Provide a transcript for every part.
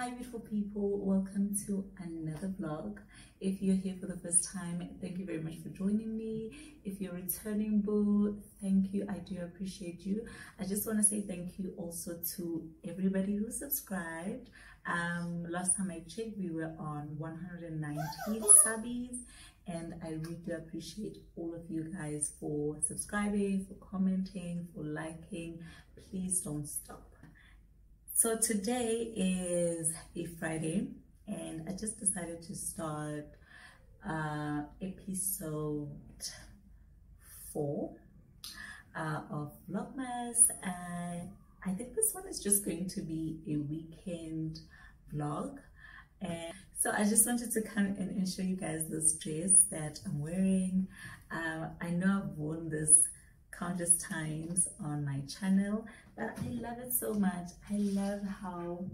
Hi beautiful people, welcome to another vlog. If you're here for the first time, thank you very much for joining me. If you're returning boo, thank you, I do appreciate you. I just want to say thank you also to everybody who subscribed. Um, last time I checked, we were on 190 subbies and I really appreciate all of you guys for subscribing, for commenting, for liking. Please don't stop. So today is a Friday and I just decided to start uh, episode four uh, of Vlogmas. Uh, I think this one is just going to be a weekend vlog. And so I just wanted to come in and show you guys this dress that I'm wearing. Uh, I know I've worn this countless times on my channel. But I love it so much. I love how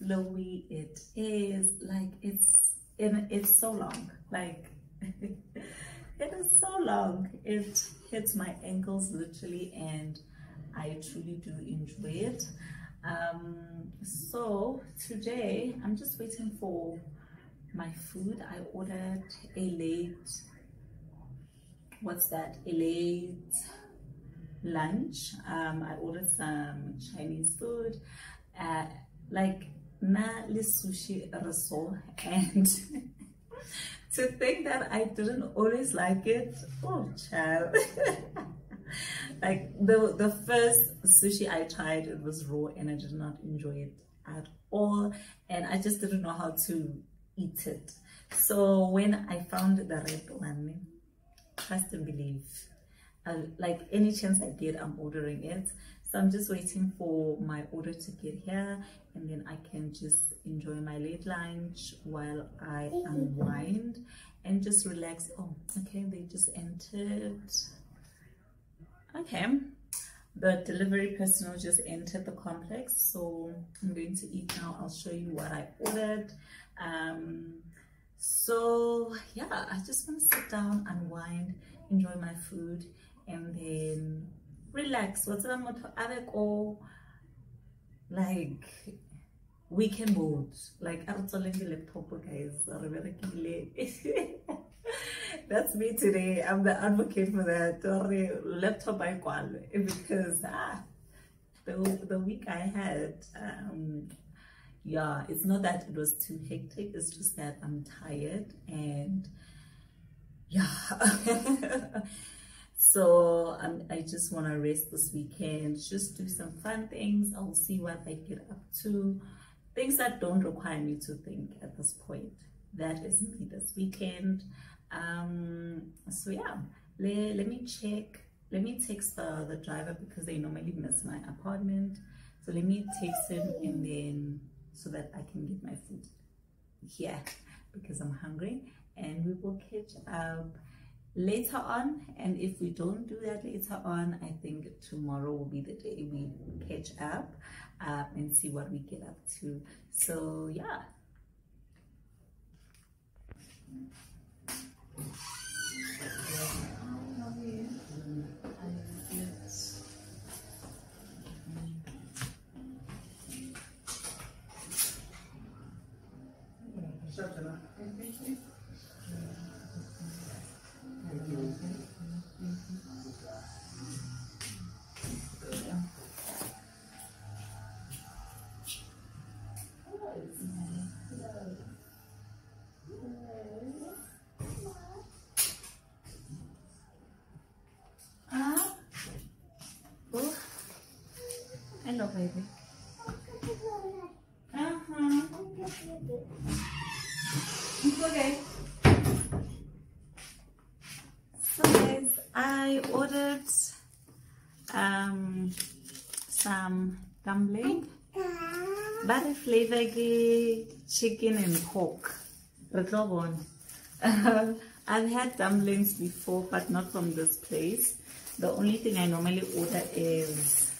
flowy it is. Like it's it's so long. Like it is so long. It hits my ankles literally and I truly do enjoy it. Um, so today I'm just waiting for my food. I ordered a late what's that? A late lunch. Um, i ordered some chinese food. Uh, like na le sushi raso and to think that i didn't always like it oh child. Like the the first sushi i tried it was raw and i did not enjoy it at all. And i just didn't know how to eat it. So when i found the red one trust and believe like any chance i get i'm ordering it. So i'm just waiting for my order to get here and then i can just enjoy my late lunch while i unwind and just relax. Oh okay they just entered. Okay. The delivery personnel just entered the complex so i'm going to eat now. I'll show you what i ordered. Um so yeah i just want to sit down unwind enjoy my food and then relax. What's the motto all like weekend mode like i'm telling the laptop guys. That's me today. I'm the advocate for that. Laptop i because ah the, the week i had um yeah it's not that it was too hectic. It's just that i'm tired and yeah so um, i just want to rest this weekend just do some fun things. I'll see what i get up to. Things that don't require me to think at this point. That is me this weekend. Um so yeah. Let, let me check. Let me text the, the driver because they normally miss my apartment. So let me text him and then so that I can get my food here because I'm hungry and we will catch up later on and if we don't do that later on I think tomorrow will be the day we catch up uh, and see what we get up to. So yeah Ah. Hello, baby. Uh-huh. It's okay. So guys, I ordered um some dumpling, butter flavor chicken and pork. I've had dumplings before, but not from this place. The only thing I normally order is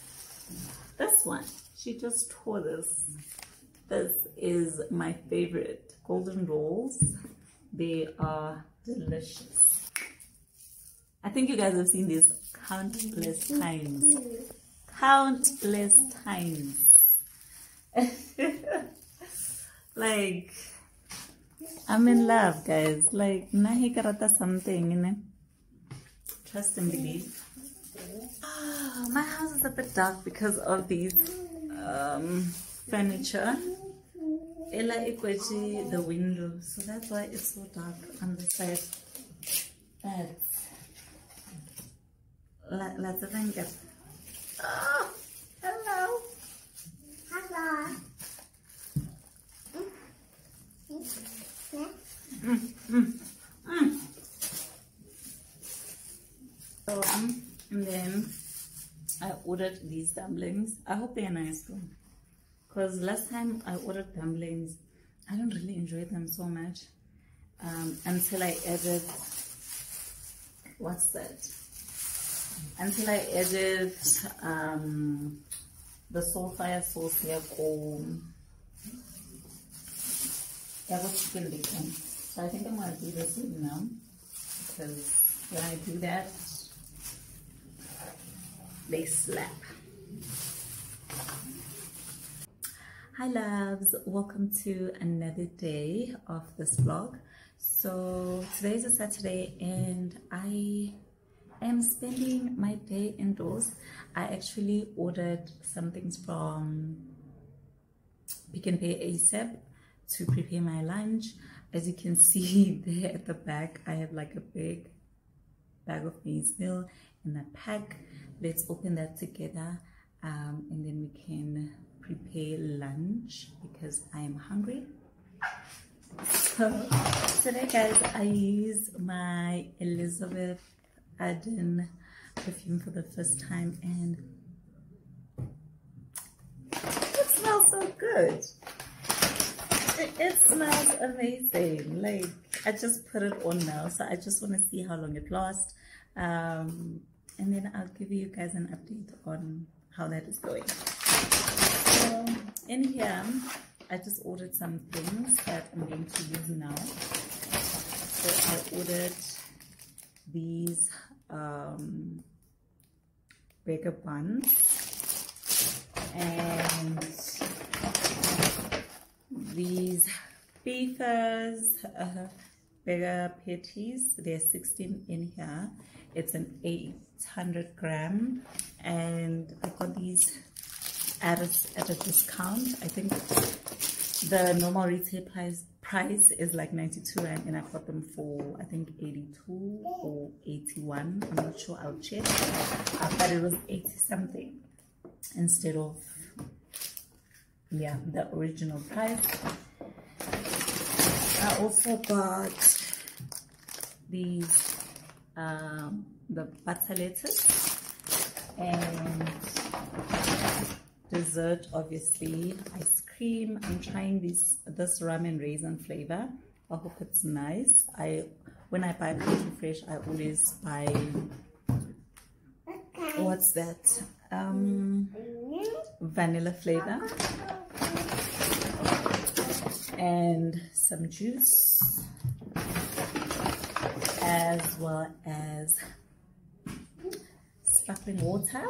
this one. She just tore this. This is my favorite. Golden rolls. They are delicious. I think you guys have seen this countless times. Countless times like I'm in love, guys. Like nahi karata something, you know. Trust and believe. Oh, my house is a bit dark because of these um, furniture. Ella ikwechi the window, so that's why it's so dark on the side. That's let's think it. Oh. So, and then I ordered these dumplings. I hope they're nice too. Because last time I ordered dumplings, I don't really enjoy them so much. Um, until I added, what's that? Until I added um, the sauce called double chicken bacon. So I think I'm going to do this now. Because when I do that, they slap. Hi loves, welcome to another day of this vlog. So today is a Saturday and I am spending my day indoors. I actually ordered some things from Pick n Pay ASAP to prepare my lunch. As you can see there at the back, I have like a big bag of maize meal in a pack let's open that together um, and then we can prepare lunch because I am hungry so today guys I use my Elizabeth Arden perfume for the first time and it smells so good it, it smells amazing like I just put it on now so I just want to see how long it lasts um, and then I'll give you guys an update on how that is going. So in here, I just ordered some things that I'm going to use now. So I ordered these um, burger buns and these beefers, uh, burger patties. There's 16 in here. It's an 800 gram and I got these at a, at a discount. I think the normal retail price price is like 92 rand and I got them for I think 82 or 81 I'm not sure. I'll check. Uh, but it was 80 something instead of yeah the original price. I also got these um, the butter lettuce and dessert obviously ice cream. I'm trying this this ramen raisin flavor. I hope it's nice. I when i buy pretty fresh i always buy what's that? Um vanilla flavor. And some juice. As well as sparkling water.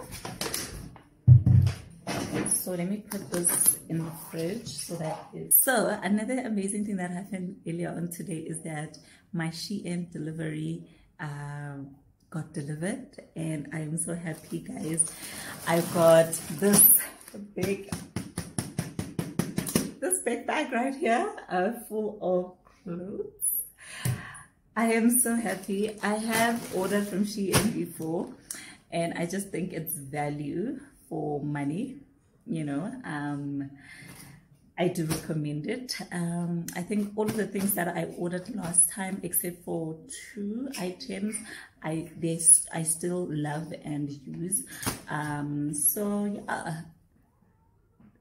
So let me put this in the fridge so that. So another amazing thing that happened earlier on today is that my Shein delivery um, got delivered and I am so happy guys. I got this big this big bag right here uh, full of clothes I am so happy. I have ordered from Shein before and I just think it's value for money, you know. Um, I do recommend it. Um, I think all of the things that I ordered last time, except for two items, I they I still love and use. Um, so yeah,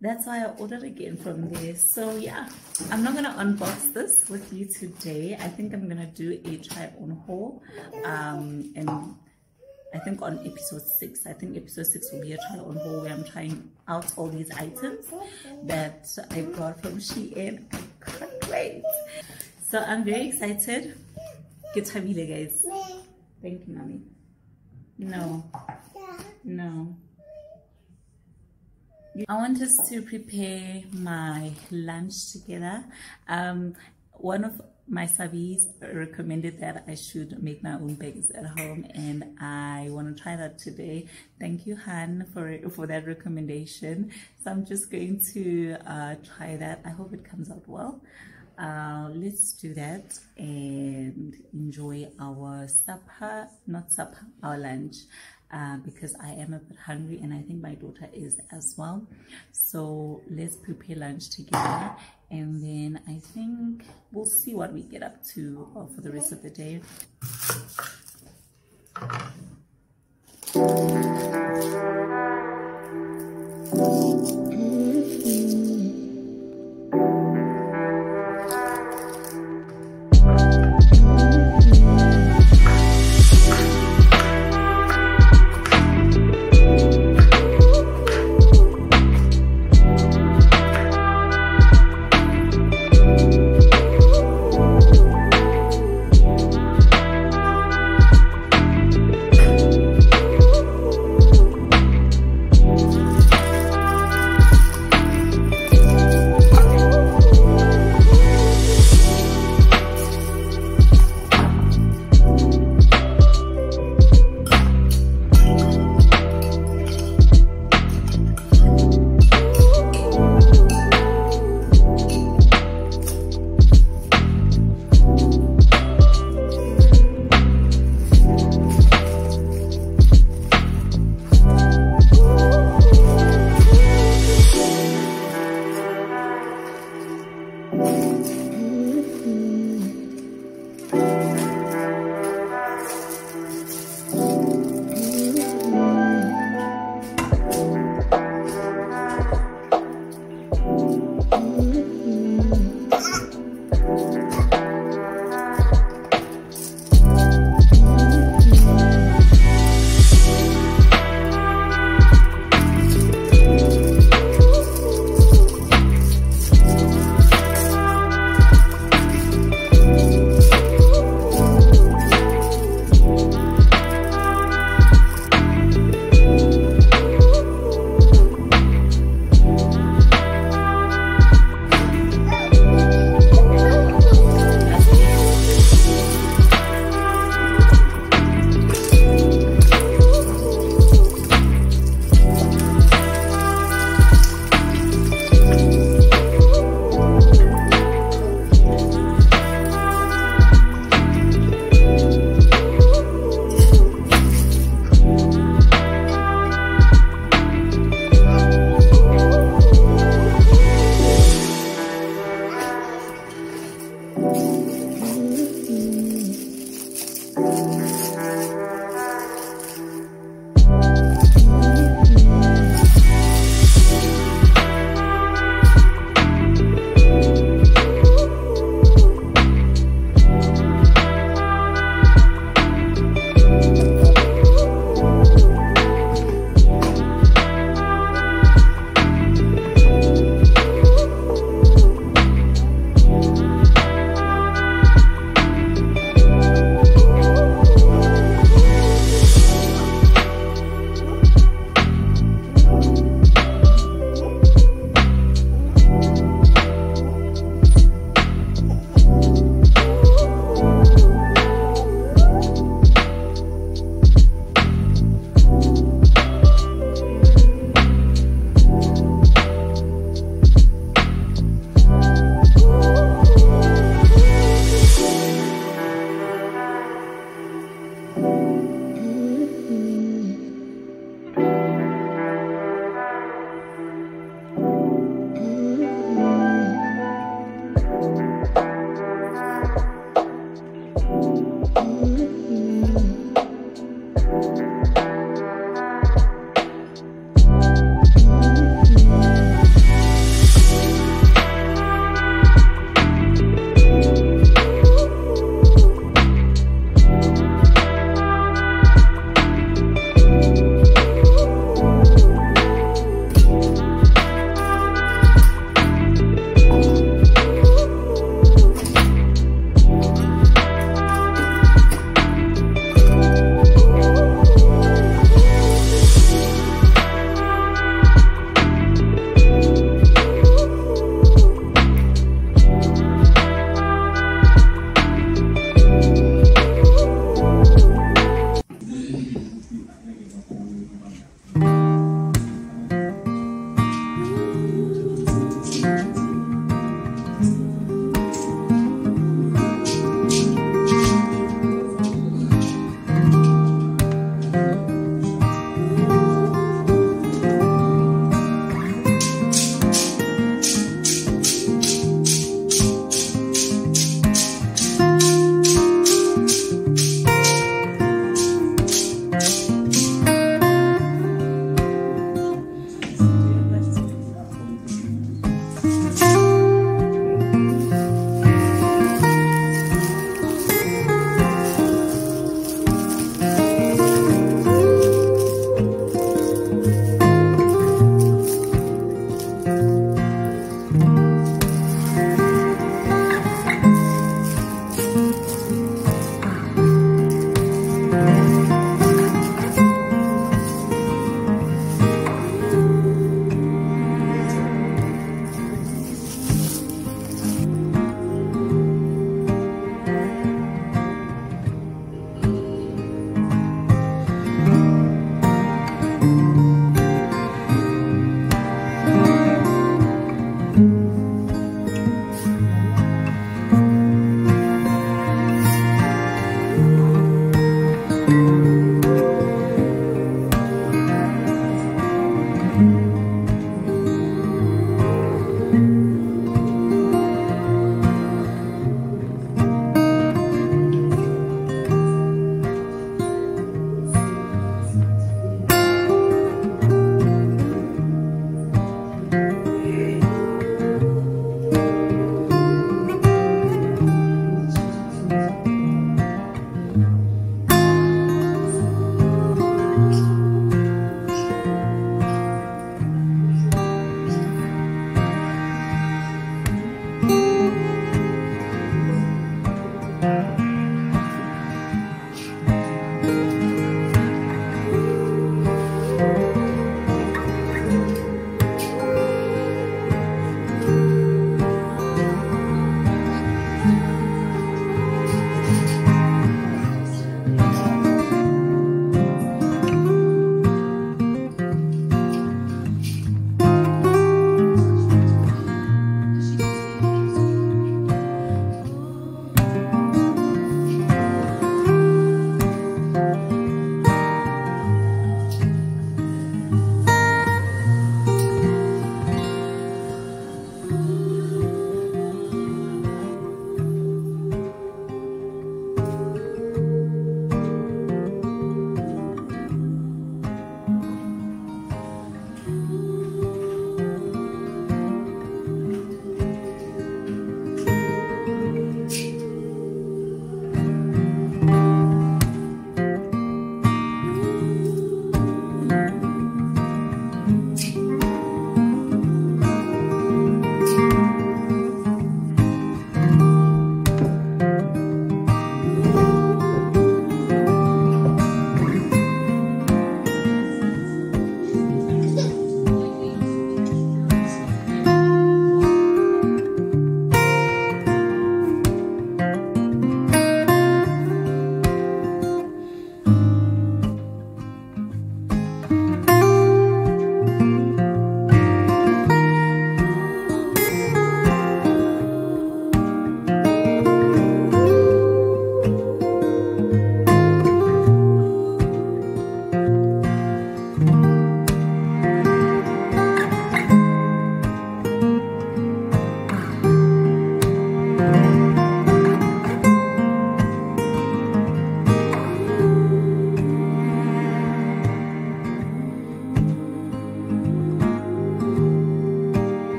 that's why I ordered again from there. So yeah, I'm not gonna unbox this with you today. I think I'm gonna do a try on haul. Um, and I think on episode six, I think episode six will be a try on haul where I'm trying out all these items that I got from Shein. I can't wait. So I'm very excited. Get Habile guys. Thank you, mommy. No. No. I want us to prepare my lunch together. Um, one of my subbies recommended that I should make my own bagels at home and I want to try that today. Thank you Han for for that recommendation. So I'm just going to uh, try that. I hope it comes out well. Uh, let's do that and enjoy our supper, not supper, our lunch uh, because I am a bit hungry and I think my daughter is as well. So let's prepare lunch together and then I think we'll see what we get up to uh, for the rest of the day.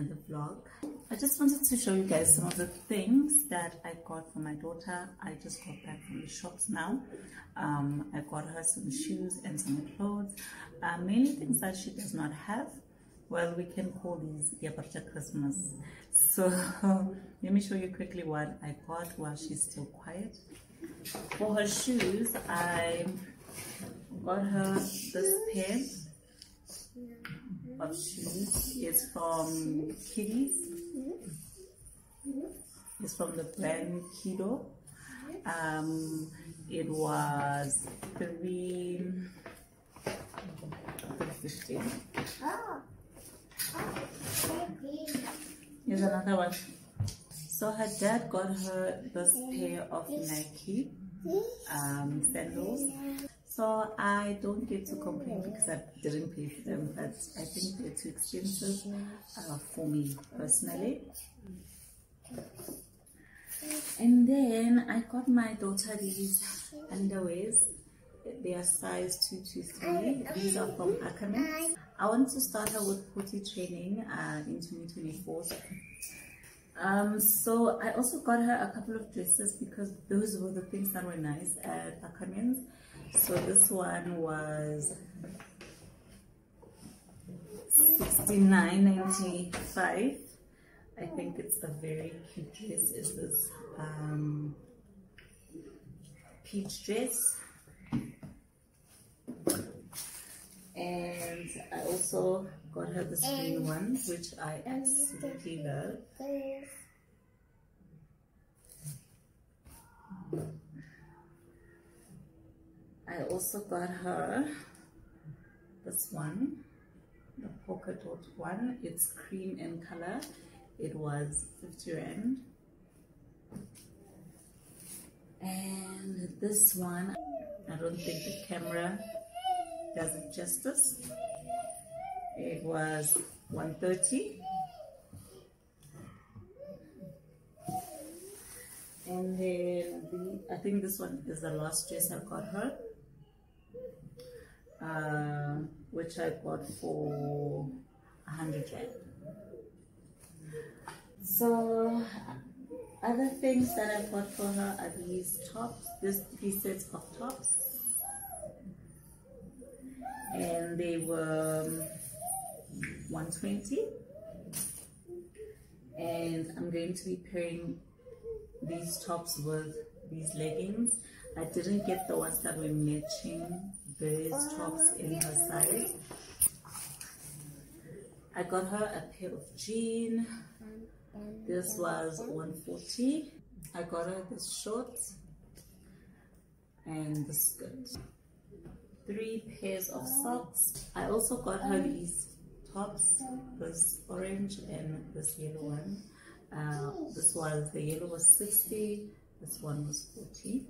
Another vlog. I just wanted to show you guys some of the things that I got for my daughter. I just got back from the shops now. Um, I got her some shoes and some clothes, uh, mainly things that she does not have. Well, we can call these Yabarcha Christmas. So let me show you quickly what I got while she's still quiet. For her shoes, I got her this pair of shoes. It's from Kitties. It's from the brand Kido. Um, it was three, fifteen. Here's another one. So her dad got her this pair of Nike um, sandals. So I don't get to complain because I didn't pay for them, but I think they're too expensive uh, for me personally. And then I got my daughter these underwears. They are size 2 to 3. These are from Ackermans. I want to start her with potty training uh, in 2024. Um, so I also got her a couple of dresses because those were the things that were nice at Ackermans. So this one was 69.95. I think it's a very cute dress. Is this um, peach dress? And I also got her this green one, which I absolutely love. I also got her this one, the polka dot one. It's cream in color. It was 50 rand. And this one, I don't think the camera does it justice. It was 130. And then the, I think this one is the last dress I got her. Uh, which I got for 100 yen. So other things that I bought for her are these tops, these three sets of tops. And they were 120 and I'm going to be pairing these tops with these leggings I didn't get the ones that were matching these tops in her size I got her a pair of jeans this was 140 I got her the shorts and the skirt. Three pairs of socks. I also got her these tops this orange and this yellow one. Uh, this was the yellow was 60 this one was 40